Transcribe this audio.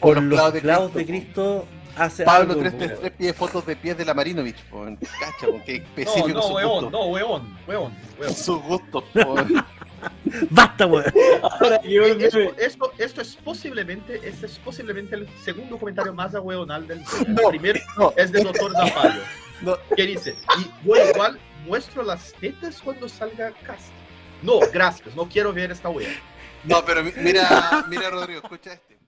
con, los los, clavos de Cristo, Cristo hace Pablo algo, 333 pide fotos de pies de la Marinovich, po. Cacha, porque específico No, no, su weón, gusto. no, weón, weón, weón. Sus gustos. Basta, weón. Ahora llegó el Esto, esto, esto es posiblemente, este es posiblemente el segundo comentario más ahueonal del. No, El primero no. es del este doctor Zapallo, No. que dice, y bueno, igual muestro las tetas cuando salga cast. No, gracias, no quiero ver esta wea. No, pero mira, mira, Rodrigo, escucha este.